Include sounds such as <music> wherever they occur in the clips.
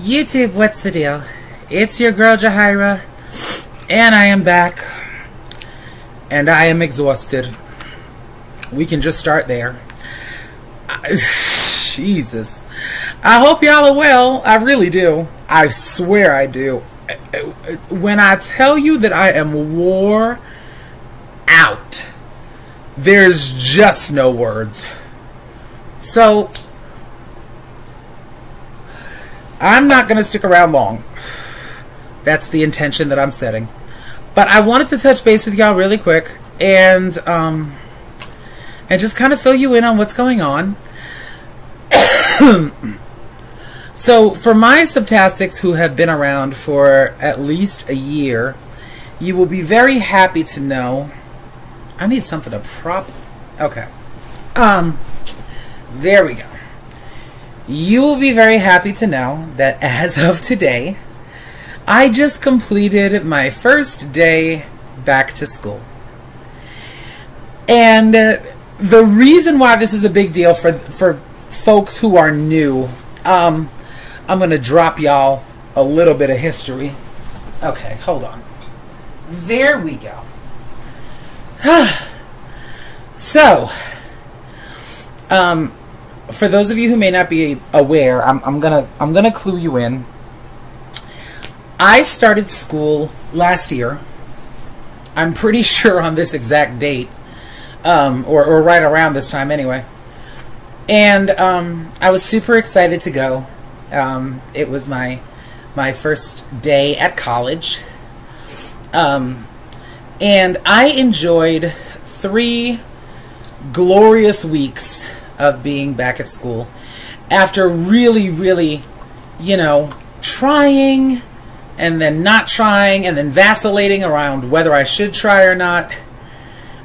YouTube, what's the deal? It's your girl Jahaira, and I am back, and I am exhausted. We can just start there. I- <sighs> Jesus. I hope y'all are well. I really do. I swear I do. When I tell you that I am wore out, there's just no words. So, I'm not going to stick around long. That's the intention that I'm setting. But I wanted to touch base with y'all really quick and um and just kind of fill you in on what's going on. <coughs> so, for my subtastics who have been around for at least a year, you will be very happy to know I need something to prop. Okay. Um there we go. You will be very happy to know that as of today, I just completed my first day back to school. And uh, the reason why this is a big deal for for folks who are new, um, I'm going to drop y'all a little bit of history. Okay, hold on. There we go. <sighs> so, um, for those of you who may not be aware, I'm, I'm gonna I'm gonna clue you in. I started school last year. I'm pretty <laughs> sure on this exact date, um, or or right around this time anyway. And um, I was super excited to go. Um, it was my my first day at college, um, and I enjoyed three glorious weeks of being back at school after really, really, you know, trying and then not trying and then vacillating around whether I should try or not.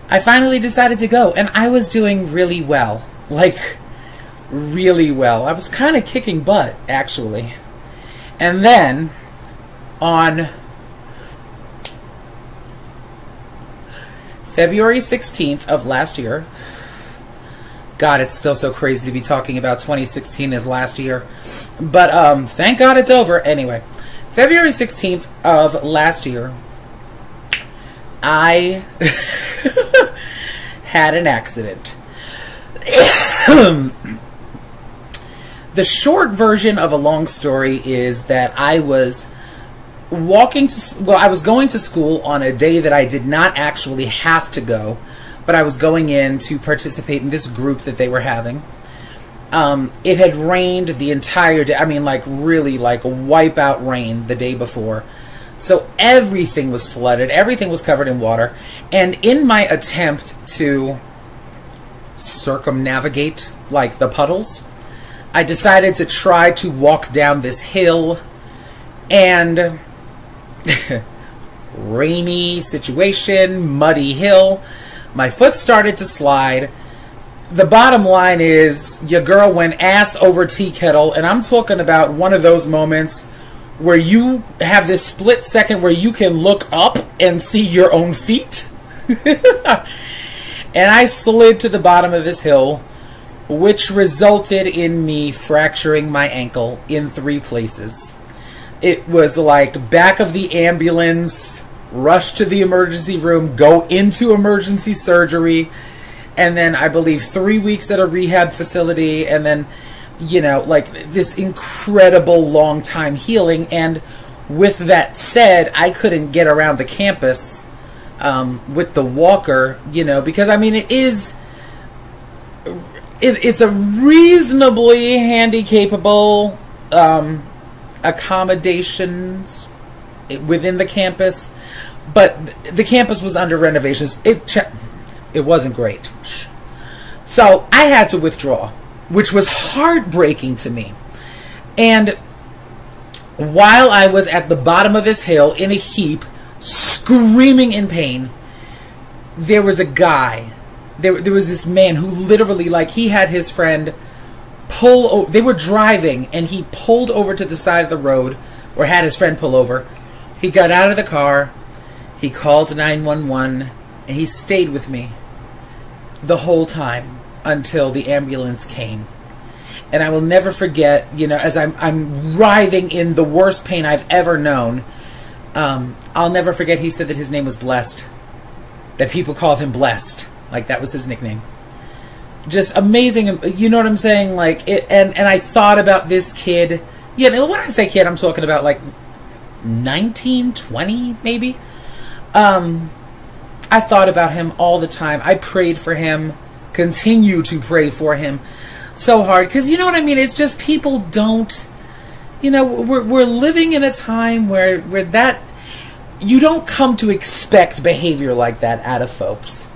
I finally decided to go and I was doing really well. Like, really well. I was kind of kicking butt, actually. And then, on February 16th of last year, God, it's still so crazy to be talking about 2016 as last year. But um, thank God it's over. Anyway, February 16th of last year, I <laughs> had an accident. <coughs> the short version of a long story is that I was walking to well I was going to school on a day that I did not actually have to go but I was going in to participate in this group that they were having. Um, it had rained the entire day. I mean, like really, like wipeout rain the day before. So everything was flooded. Everything was covered in water. And in my attempt to circumnavigate, like the puddles, I decided to try to walk down this hill. And <laughs> rainy situation, muddy hill my foot started to slide. The bottom line is your girl went ass over tea kettle, and I'm talking about one of those moments where you have this split second where you can look up and see your own feet. <laughs> and I slid to the bottom of this hill, which resulted in me fracturing my ankle in three places. It was like back of the ambulance, rush to the emergency room, go into emergency surgery, and then I believe three weeks at a rehab facility, and then, you know, like this incredible long time healing. And with that said, I couldn't get around the campus um, with the walker, you know, because I mean, it is. It, it's a reasonably handy-capable um, accommodations within the campus but the campus was under renovations. It it wasn't great. So I had to withdraw, which was heartbreaking to me. And while I was at the bottom of this hill in a heap, screaming in pain, there was a guy. There, there was this man who literally, like, he had his friend pull over. They were driving, and he pulled over to the side of the road, or had his friend pull over. He got out of the car He called 911 and he stayed with me the whole time until the ambulance came. And I will never forget, you know, as I'm, I'm writhing in the worst pain I've ever known, um, I'll never forget he said that his name was Blessed. That people called him Blessed. Like that was his nickname. Just amazing, you know what I'm saying? Like it, and, and I thought about this kid. You know, when I say kid, I'm talking about like 19, 20, maybe. Um, I thought about him all the time. I prayed for him, continue to pray for him so hard. Because you know what I mean? It's just people don't, you know, we're, we're living in a time where, where that, you don't come to expect behavior like that out of folks.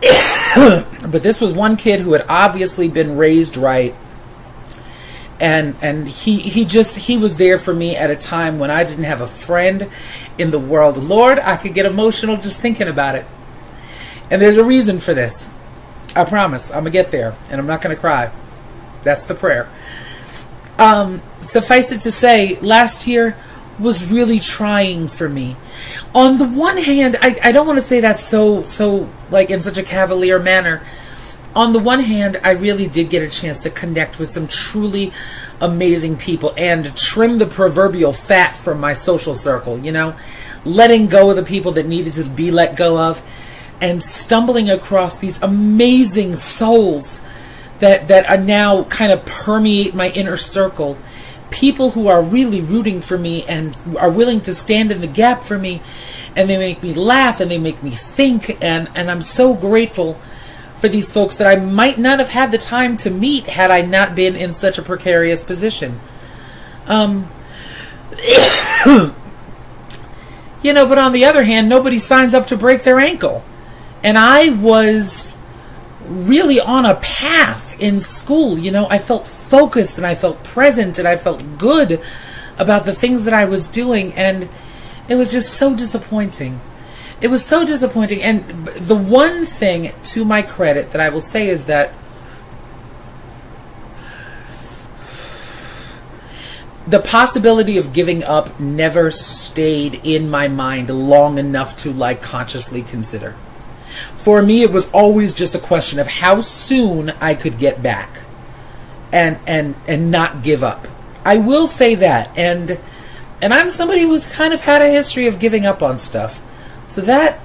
<coughs> but this was one kid who had obviously been raised right and and he he just he was there for me at a time when I didn't have a friend in the world. Lord, I could get emotional just thinking about it. And there's a reason for this. I promise. I'm to get there and I'm not to cry. That's the prayer. Um, suffice it to say, last year was really trying for me. On the one hand, I, I don't want to say that so so like in such a cavalier manner on the one hand, I really did get a chance to connect with some truly amazing people and trim the proverbial fat from my social circle, you know, letting go of the people that needed to be let go of and stumbling across these amazing souls that that are now kind of permeate my inner circle. People who are really rooting for me and are willing to stand in the gap for me and they make me laugh and they make me think and and I'm so grateful for these folks that I might not have had the time to meet had I not been in such a precarious position. Um, <coughs> you know, but on the other hand, nobody signs up to break their ankle. And I was really on a path in school. You know, I felt focused and I felt present and I felt good about the things that I was doing. And it was just so disappointing. It was so disappointing. And the one thing to my credit that I will say is that the possibility of giving up never stayed in my mind long enough to like consciously consider. For me, it was always just a question of how soon I could get back and and and not give up. I will say that, and and I'm somebody who's kind of had a history of giving up on stuff. So that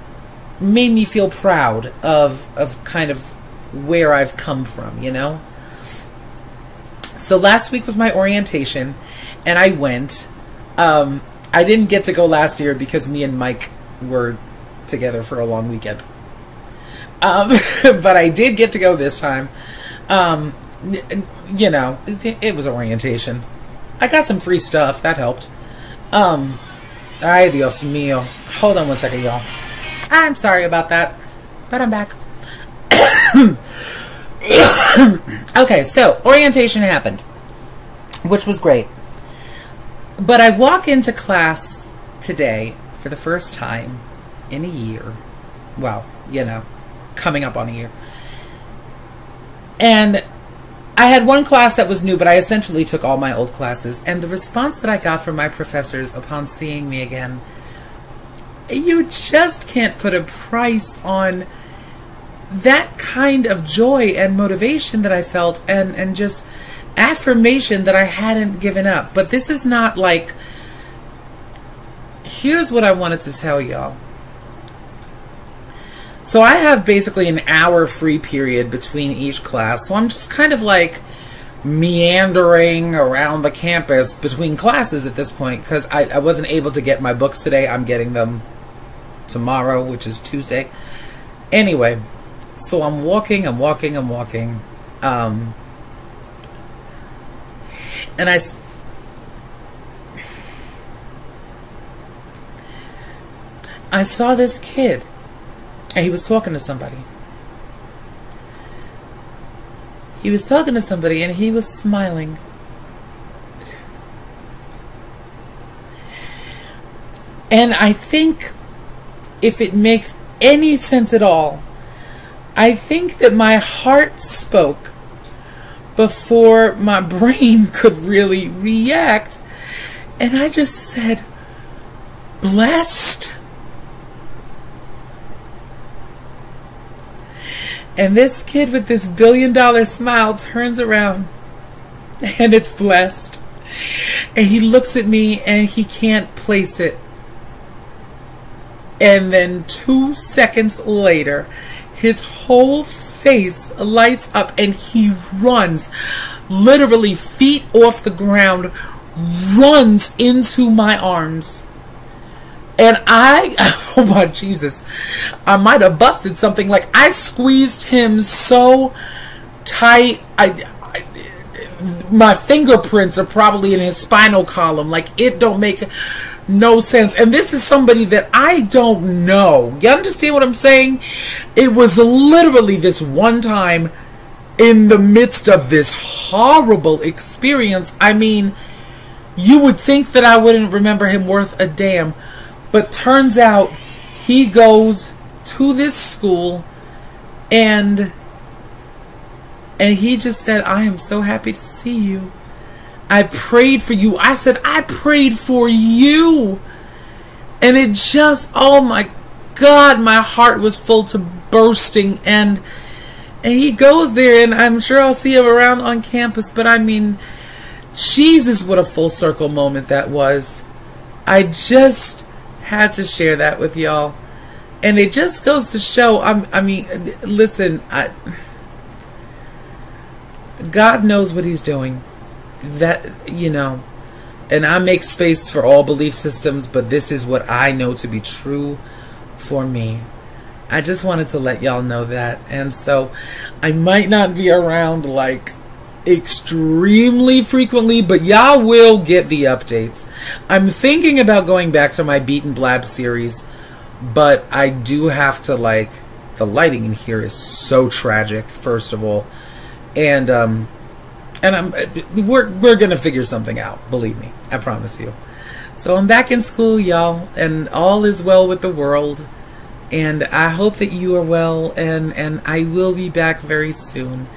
made me feel proud of of kind of where I've come from, you know? So last week was my orientation and I went. Um, I didn't get to go last year because me and Mike were together for a long weekend. Um, <laughs> but I did get to go this time. Um, you know, it, was orientation. I got some free stuff. That helped. Um, Ay, Dios mío. Hold on one second, y'all. I'm sorry about that, but I'm back. <coughs> okay, so orientation happened, which was great. But I walk into class today for the first time in a year. Well, you know, coming up on a year. And I had one class that was new, but I essentially took all my old classes. And the response that I got from my professors upon seeing me again, you just can't put a price on that kind of joy and motivation that I felt and, and just affirmation that I hadn't given up. But this is not like, here's what I wanted to tell y'all. So I have basically an hour free period between each class. So I'm just kind of like meandering around the campus between classes at this point because I, I wasn't able to get my books today. I'm getting them tomorrow, which is Tuesday. Anyway, so I'm walking, I'm walking, I'm walking. Um, and I. I saw this kid and he was talking to somebody. He was talking to somebody and he was smiling. And I think if it makes any sense at all, I think that my heart spoke before my <laughs> brain could really react. And I just said, blessed And this kid with this billion dollar smile turns around <laughs> and it's blessed. And he looks at me and he can't place it. And then two seconds later, his whole face lights up and he runs, literally feet off the ground, runs into my arms. And I, <laughs> oh my Jesus, I might have busted something. Like I squeezed him so tight. I, I, my fingerprints are probably in his spinal column. Like it don't make no sense. And this is somebody that I don't know. You understand what I'm saying? It was literally this one time in the midst of this horrible experience. I mean, you would think that I wouldn't remember him worth a damn. But turns out he goes to this school and and he just said, I am so happy to see you. I prayed for you. I said, I prayed for you. And it just, oh my God, my heart was full to bursting. And, and he goes there, and I'm sure I'll see him around on campus. But I mean, Jesus, what a full circle moment that was. I just had to share that with y'all. And it just goes to show, I'm, I mean, listen, I, God knows what He's doing. That, you know, and I make space for all belief systems, but this is what I know to be true for me. I just wanted to let y'all know that. And so I might not be around like extremely frequently, but y'all will get the updates. I'm thinking about going back to my Beat and Blab series, but I do have to like the lighting in here is so tragic, first of all. And um and I'm we're we're gonna figure something out, believe me. I promise you. So I'm back in school, y'all, and all is well with the world. And I hope that you are well and and I will be back very soon.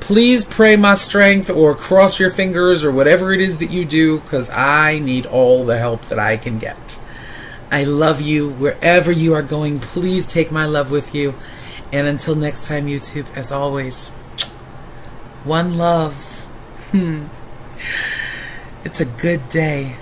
Please pray my strength or cross your fingers or whatever it is that you do because I need all the help that I can get. I love you wherever you are going. Please take my love with you. And until next time, YouTube, as always, one love. Hmm. It's a good day.